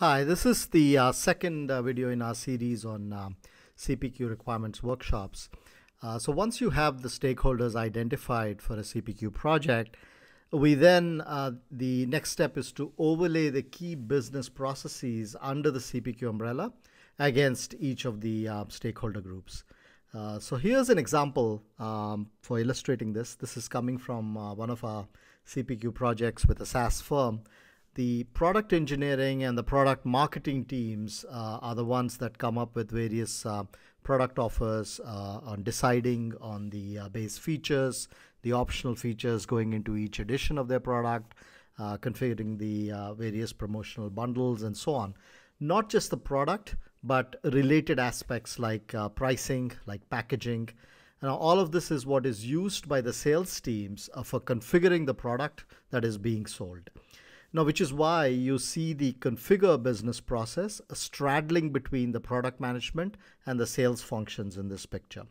Hi, this is the uh, second uh, video in our series on um, CPQ requirements workshops. Uh, so once you have the stakeholders identified for a CPQ project, we then, uh, the next step is to overlay the key business processes under the CPQ umbrella against each of the uh, stakeholder groups. Uh, so here's an example um, for illustrating this. This is coming from one of our CPQ projects with a SaaS firm the product engineering and the product marketing teams uh, are the ones that come up with various uh, product offers uh, on deciding on the uh, base features, the optional features going into each edition of their product, uh, configuring the uh, various promotional bundles, and so on. Not just the product, but related aspects like pricing, like packaging. Now, all of this is what is used by the sales teams for configuring the product that is being sold. Now, which is why you see the configure business process straddling between the product management and the sales functions in this picture.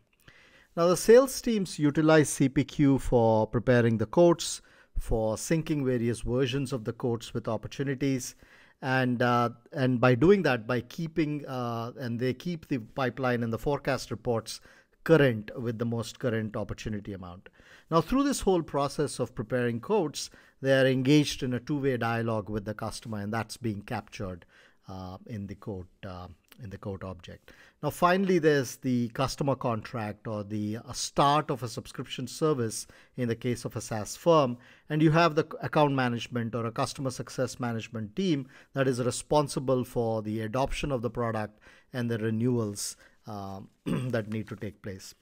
Now, the sales teams utilize CPQ for preparing the quotes, for syncing various versions of the quotes with opportunities, and uh, and by doing that, by keeping uh, and they keep the pipeline and the forecast reports current with the most current opportunity amount. Now, through this whole process of preparing quotes, they are engaged in a two-way dialogue with the customer, and that's being captured uh, in the quote uh, in the quote object. Now, finally, there's the customer contract or the start of a subscription service in the case of a SaaS firm, and you have the account management or a customer success management team that is responsible for the adoption of the product and the renewals um, that need to take place.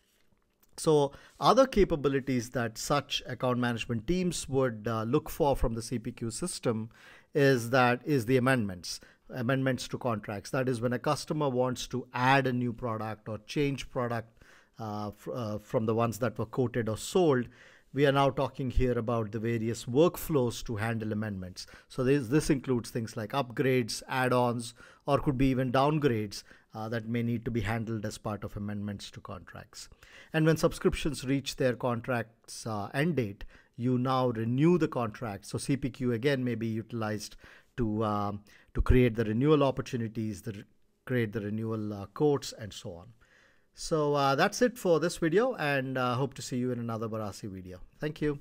So other capabilities that such account management teams would uh, look for from the CPQ system is that is the amendments amendments to contracts that is when a customer wants to add a new product or change product uh, uh, from the ones that were quoted or sold we are now talking here about the various workflows to handle amendments. So this, this includes things like upgrades, add-ons, or could be even downgrades uh, that may need to be handled as part of amendments to contracts. And when subscriptions reach their contract's uh, end date, you now renew the contract. So CPQ again may be utilized to um, to create the renewal opportunities, the create the renewal uh, quotes, and so on. So uh, that's it for this video and uh, hope to see you in another Varasi video. Thank you.